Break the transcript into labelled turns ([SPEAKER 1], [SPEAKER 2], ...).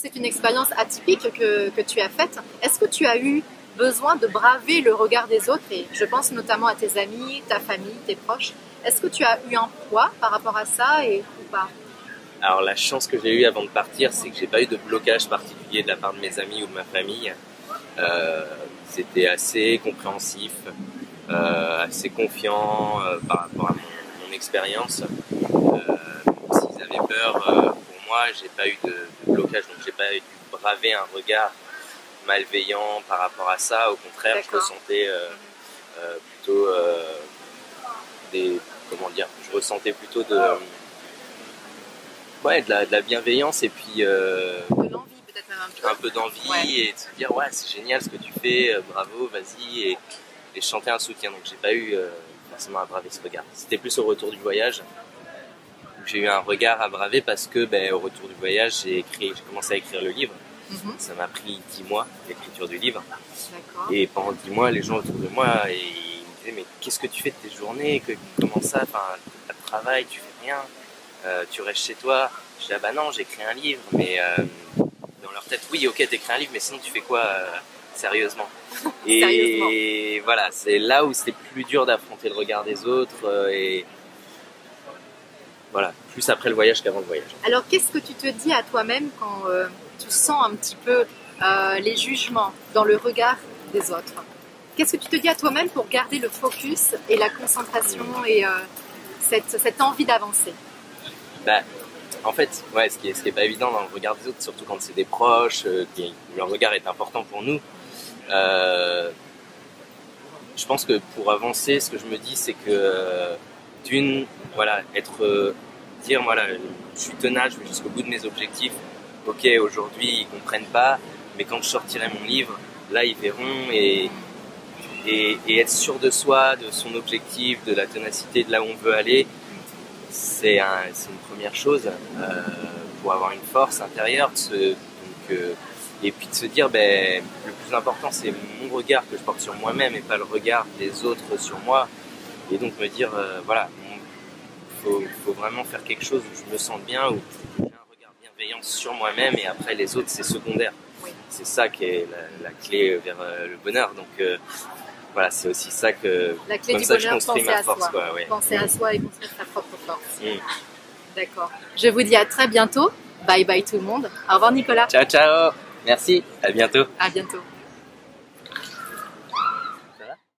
[SPEAKER 1] c'est une expérience atypique que, que tu as faite. Est-ce que tu as eu besoin de braver le regard des autres Et je pense notamment à tes amis, ta famille, tes proches? Est-ce que tu as eu un poids par rapport à ça et, ou pas?
[SPEAKER 2] Alors la chance que j'ai eue avant de partir, c'est que j'ai pas eu de blocage particulier de la part de mes amis ou de ma famille. Euh, ils étaient assez compréhensifs, euh, assez confiants euh, par rapport à mon, mon expérience. S'ils avaient peur moi, j'ai pas eu de, de blocage, donc j'ai pas dû braver un regard malveillant par rapport à ça. Au contraire, je ressentais euh, euh, plutôt euh, des comment dire, je ressentais plutôt de ouais de la, de la bienveillance et puis
[SPEAKER 1] De l'envie peut-être même un peu.
[SPEAKER 2] un peu d'envie
[SPEAKER 1] Ouais.
[SPEAKER 2] et de se dire ouais c'est génial ce que tu fais, bravo, vas-y et, et chanter un soutien. Donc j'ai pas eu forcément à braver ce regard. C'était plus au retour du voyage j'ai eu un regard à braver parce que ben, au retour du voyage j'ai écrit, j'ai commencé à écrire le livre.
[SPEAKER 1] Mhm,
[SPEAKER 2] Ça m'a pris dix mois l'écriture du livre. Et pendant dix mois les gens autour de moi ils me disaient mais qu'est-ce que tu fais de tes journées, que, comment ça, enfin pas de travail, tu fais rien, Euh, tu restes chez toi. Je dis ah bah non j'écris un livre. Mais euh, dans leur tête oui ok t'écris un livre mais sinon tu fais quoi euh, sérieusement? Et
[SPEAKER 1] Sérieusement.
[SPEAKER 2] voilà c'est là où c'est plus dur d'affronter le regard des autres et voilà plus après le voyage qu'avant le voyage
[SPEAKER 1] Alors, qu'est-ce que tu te dis à toi-même quand euh, tu sens un petit peu euh, les jugements dans le regard des autres? Qu'est-ce que tu te dis à toi-même pour garder le focus et la concentration et euh, cette, cette envie d'avancer?
[SPEAKER 2] Bah, en fait, ouais, ce qui est, ce qui est pas évident dans le regard des autres, surtout quand c'est des proches, qui, leur regard est important pour nous. Je pense que pour avancer, ce que je me dis, c'est que d'une, voilà, être, euh, dire, voilà, je suis tenace, je vais jusqu'au bout de mes objectifs. Ok, aujourd'hui ils comprennent pas, mais quand je sortirai mon livre, là ils verront et et, être sûr de soi, de son objectif, de la ténacité, de là où on veut aller, c'est un, c'est une première chose euh, pour avoir une force intérieure. euh, et puis de se dire, ben, le plus important, c'est mon regard que je porte sur moi-même et pas le regard des autres sur moi. Et donc me dire, voilà, il faut, faut vraiment faire quelque chose où je me sens bien, où j'ai un regard bienveillant sur moi-même et après les autres, c'est secondaire.
[SPEAKER 1] Oui.
[SPEAKER 2] C'est ça qui est la, la clé vers euh, le bonheur. Donc euh, voilà, c'est aussi ça que
[SPEAKER 1] La clé
[SPEAKER 2] comme
[SPEAKER 1] du
[SPEAKER 2] ça je
[SPEAKER 1] bonheur,
[SPEAKER 2] construis
[SPEAKER 1] penser
[SPEAKER 2] ma
[SPEAKER 1] à
[SPEAKER 2] force.
[SPEAKER 1] soi.
[SPEAKER 2] Quoi, ouais.
[SPEAKER 1] Penser à soi et construire sa propre force.
[SPEAKER 2] Mm.
[SPEAKER 1] D'accord. Je vous dis à très bientôt. Bye bye tout le monde. Au revoir Nicolas.
[SPEAKER 2] Ciao ciao, merci, à bientôt.
[SPEAKER 1] À bientôt.